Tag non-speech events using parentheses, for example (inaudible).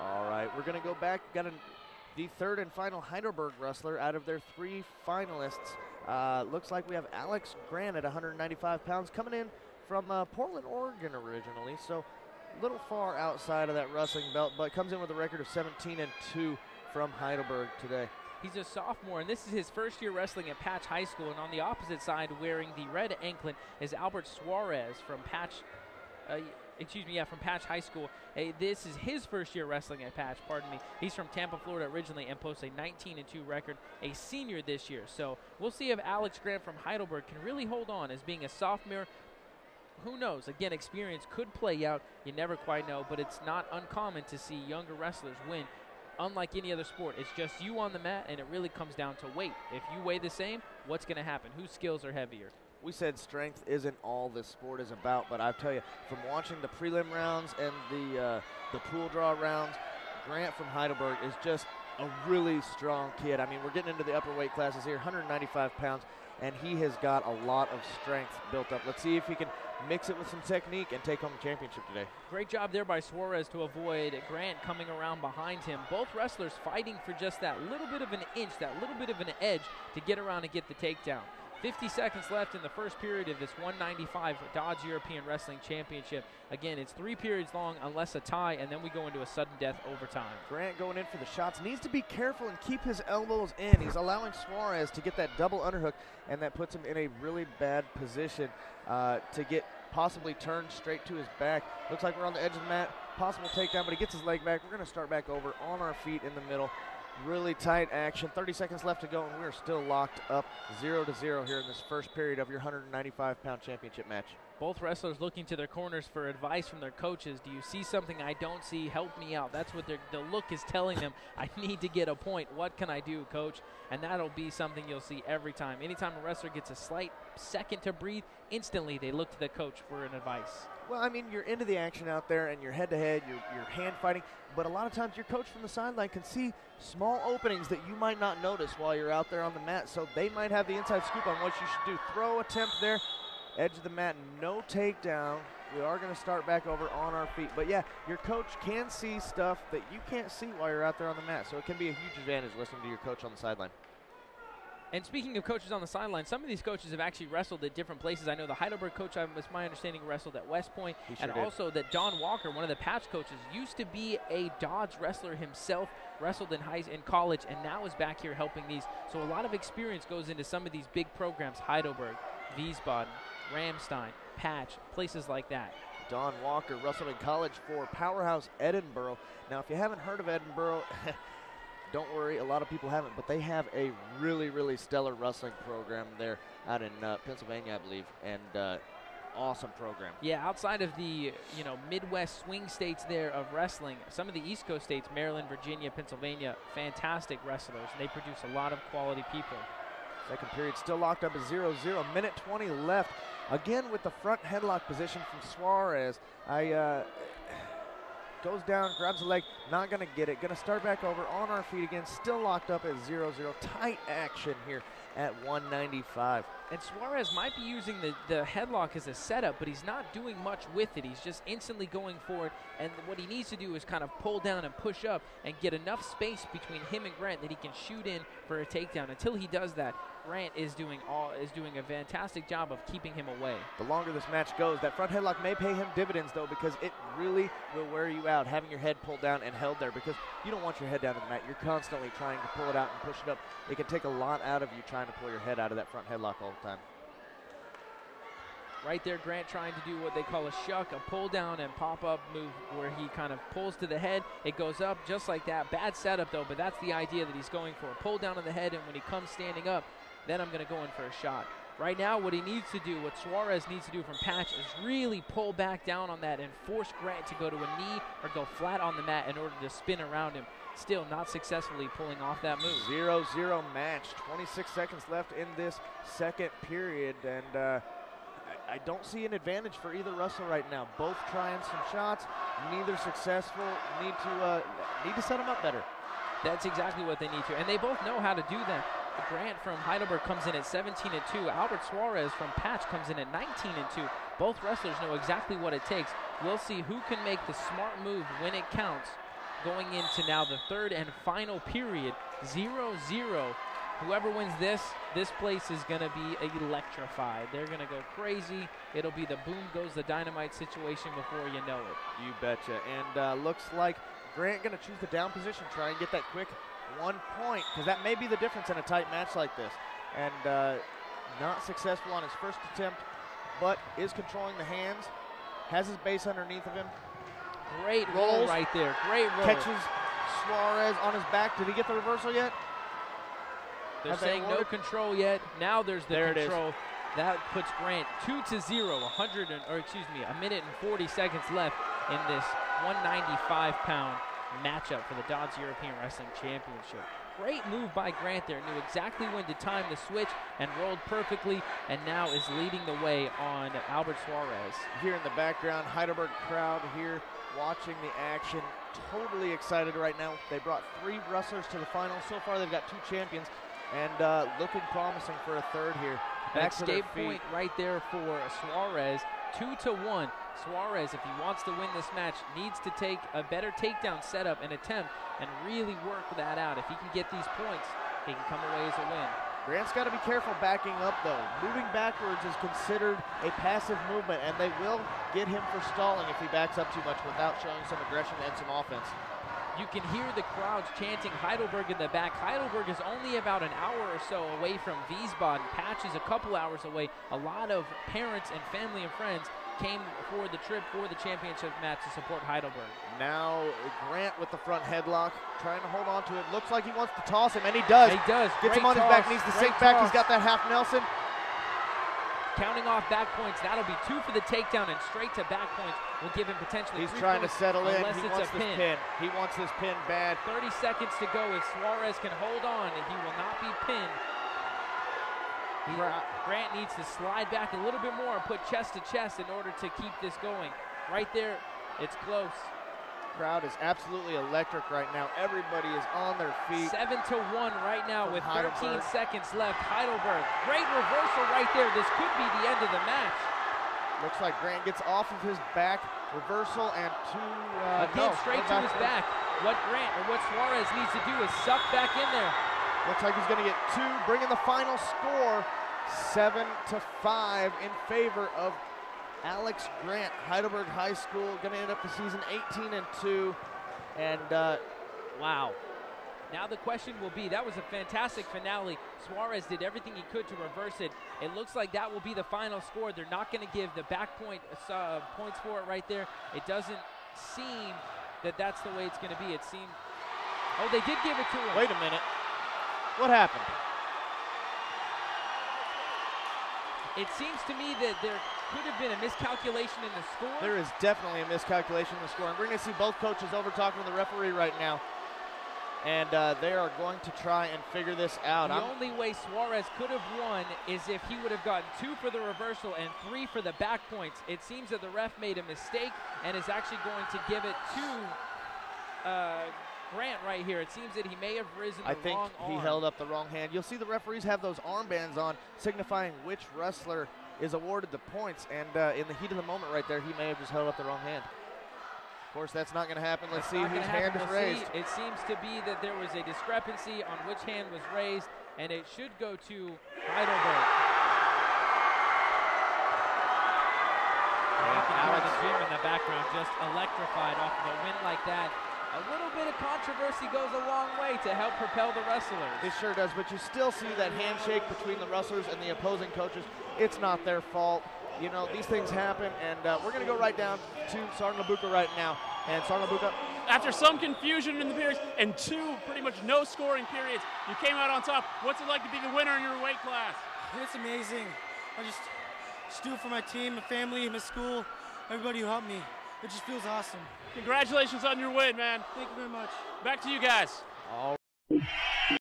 All right, we're going to go back. Got a, the third and final Heidelberg wrestler out of their three finalists. Uh, looks like we have Alex Grant at 195 pounds coming in from uh, Portland, Oregon originally. So a little far outside of that wrestling belt, but comes in with a record of 17 and 2 from Heidelberg today. He's a sophomore, and this is his first year wrestling at Patch High School. And on the opposite side, wearing the red anklet, is Albert Suarez from Patch. Uh, excuse me, yeah, from Patch High School. Hey, this is his first year wrestling at Patch. Pardon me. He's from Tampa, Florida originally, and posts a 19 and 2 record, a senior this year. So we'll see if Alex Grant from Heidelberg can really hold on as being a sophomore. Who knows? Again, experience could play out. You never quite know, but it's not uncommon to see younger wrestlers win unlike any other sport. It's just you on the mat, and it really comes down to weight. If you weigh the same, what's going to happen? Whose skills are heavier? We said strength isn't all this sport is about, but I tell you, from watching the prelim rounds and the uh, the pool draw rounds, Grant from Heidelberg is just a really strong kid. I mean, we're getting into the upper weight classes here, 195 pounds, and he has got a lot of strength built up. Let's see if he can mix it with some technique and take home the championship today. Great job there by Suarez to avoid Grant coming around behind him. Both wrestlers fighting for just that little bit of an inch, that little bit of an edge to get around and get the takedown. 50 seconds left in the first period of this 195 DoDDS European Wrestling Championship. Again, it's three periods long unless a tie, and then we go into a sudden death overtime. Grant going in for the shots. Needs to be careful and keep his elbows in. He's allowing Suarez to get that double underhook, and that puts him in a really bad position uh, to get possibly turned straight to his back. Looks like we're on the edge of the mat. Possible takedown, but he gets his leg back. We're going to start back over on our feet in the middle. Really tight action. 30 seconds left to go, and we're still locked up 0 to 0 here in this first period of your 195 pound championship match. Both wrestlers looking to their corners for advice from their coaches. Do you see something I don't see? Help me out. That's what the look is telling them. (laughs) I need to get a point. What can I do, coach? And that'll be something you'll see every time. Anytime a wrestler gets a slight second to breathe, instantly they look to the coach for an advice. Well, I mean, you're into the action out there and you're head to head, you're, you're hand fighting, but a lot of times your coach from the sideline can see small openings that you might not notice while you're out there on the mat. So they might have the inside scoop on what you should do. Throw attempt there, edge of the mat, no takedown. We are going to start back over on our feet. But yeah, your coach can see stuff that you can't see while you're out there on the mat. So it can be a huge advantage listening to your coach on the sideline. And speaking of coaches on the sideline, some of these coaches have actually wrestled at different places. I know the Heidelberg coach, it's my understanding, wrestled at West Point, He and did. also that Don Walker, one of the patch coaches, used to be a DoDDS wrestler himself, wrestled in high in college, and now is back here helping these. So a lot of experience goes into some of these big programs: Heidelberg, Wiesbaden, Ramstein, Patch, places like that. Don Walker wrestled in college for Powerhouse Edinboro. Now, if you haven't heard of Edinboro, (laughs) don't worry, a lot of people haven't, but they have a really, really stellar wrestling program there out in uh, Pennsylvania, I believe, and uh, awesome program. Yeah, outside of the you know Midwest swing states there of wrestling, some of the East Coast states, Maryland, Virginia, Pennsylvania, fantastic wrestlers. They produce a lot of quality people. Second period still locked up at 0 0. Minute 20 left. Again with the front headlock position from Suarez. I uh, goes down, grabs the leg, not going to get it. Going to start back over on our feet again. Still locked up at 0 0. Tight action here at 195. And Suarez might be using the, the headlock as a setup, but he's not doing much with it. He's just instantly going forward. And what he needs to do is kind of pull down and push up and get enough space between him and Grant that he can shoot in for a takedown. Until he does that, Grant is doing all is doing a fantastic job of keeping him away. The longer this match goes, that front headlock may pay him dividends though, because it really will wear you out having your head pulled down and held there. Because you don't want your head down to the mat. You're constantly trying to pull it out and push it up. It can take a lot out of you trying to pull your head out of that front headlock all the time. Right there, Grant trying to do what they call a shuck, a pull down and pop up move where he kind of pulls to the head. It goes up just like that. Bad setup though, but that's the idea that he's going for. Pull down on the head, and when he comes standing up, then I'm going to go in for a shot. Right now, what he needs to do, what Suarez needs to do from Patch, is really pull back down on that and force Grant to go to a knee or go flat on the mat in order to spin around him. Still not successfully pulling off that move. Zero zero match. 26 seconds left in this second period, and uh, I I don't see an advantage for either Russell right now. Both trying some shots, neither successful. Need to uh, need to set them up better. That's exactly what they need to. And they both know how to do that. Grant from Heidelberg comes in at 17 and 2. Albert Suarez from Patch comes in at 19 and 2. Both wrestlers know exactly what it takes. We'll see who can make the smart move when it counts going into now the third and final period. 0 0. Whoever wins this, this place is going to be electrified. They're going to go crazy. It'll be the boom goes the dynamite situation before you know it. You betcha. And uh, looks like Grant going to choose the down position, try and get that quick one point, because that may be the difference in a tight match like this. And uh, not successful on his first attempt, but is controlling the hands, has his base underneath of him. Great roll right there. Great roll. Catches Suarez on his back. Did he get the reversal yet? They're Have they saying no control yet. Now there's the There it is. control. That puts Grant two to zero. 100 and, or excuse me, a minute and 40 seconds left in this 195 pound matchup for the DoDDS European Wrestling Championship. Great move by Grant there. Knew exactly when to time the switch and rolled perfectly, and now is leading the way on Albert Suarez. Here in the background, Heidelberg crowd here watching the action. Totally excited right now. They brought three wrestlers to the final. So far, they've got two champions, and uh, looking promising for a third here. Back escape point right there for Suarez. Two to one. Suarez, if he wants to win this match, needs to take a better takedown setup and attempt and really work that out. If he can get these points, he can come away as a win. Grant's got to be careful backing up, though. Moving backwards is considered a passive movement, and they will get him for stalling if he backs up too much without showing some aggression and some offense. You can hear the crowds chanting Heidelberg in the back. Heidelberg is only about an hour or so away from Wiesbaden. Patch is a couple hours away. A lot of parents and family and friends came for the trip for the championship match to support Heidelberg. Now Grant with the front headlock, trying to hold on to it. Looks like he wants to toss him, and he does. He does. Gets Great him on his toss. back, needs to Great sink back. He's got that half Nelson. Counting off back points, that'll be two for the takedown and straight to back points will give him potentially He's trying to settle in. unless He it's wants a this pin. pin. He wants this pin bad. 30 seconds to go. If Suarez can hold on, he will not be pinned. He- Grant needs to slide back a little bit more and put chest to chest in order to keep this going. Right there, it's close. Crowd is absolutely electric right now. Everybody is on their feet. Seven to one right now From with 13 seconds left. Heidelberg, great reversal right there. This could be the end of the match. Looks like Grant gets off of his back, reversal, and two. Uh, Again, no, straight to his back. What Grant or what Suarez needs to do is suck back in there. Looks like he's going to get two, bringing the final score seven to five in favor of Alex Grant. Heidelberg High School going to end up the season 18 and two, and uh, Wow. Now the question will be that was a fantastic finale. Suarez did everything he could to reverse it. It looks like that will be the final score. They're not going to give the back point uh, points for it right there. It doesn't seem that that's the way it's going to be. It seemed. Oh, they did give it to him. wait a minute, what happened? It seems to me that there could have been a miscalculation in the score. There is definitely a miscalculation in the score, and we're going to see both coaches over talking to the referee right now, and uh, they are going to try and figure this out. The I'm- only way Suarez could have won is if he would have gotten two for the reversal and three for the back points. It seems that the ref made a mistake and is actually going to give it to uh, Grant right here. It seems that he may have risen the I think wrong he arm. held up the wrong hand. You'll see the referees have those armbands on, signifying which wrestler is awarded the points. And uh, in the heat of the moment, right there, he may have just held up the wrong hand. Of course, that's not going to happen. Let's It's see not whose hand is We'll raised. see. It seems to be that there was a discrepancy on which hand was raised, and it should go to Heidelberg. You can hear the gym in the background just electrified off of a win like that. A little bit of controversy goes a long way to help propel the wrestlers. It sure does, but you still see that handshake between the wrestlers and the opposing coaches. It's not their fault. You know, these things happen, and uh, we're going to go right down to Sergeant Labuka right now. And Sergeant Labuka, After some confusion in the periods and two pretty much no scoring periods, you came out on top. What's it like to be the winner in your weight class? It's amazing. I just, just do it for my team, my family, my school, everybody who helped me. It just feels awesome. Congratulations on your win, man. Thank you very much. Back to you guys. all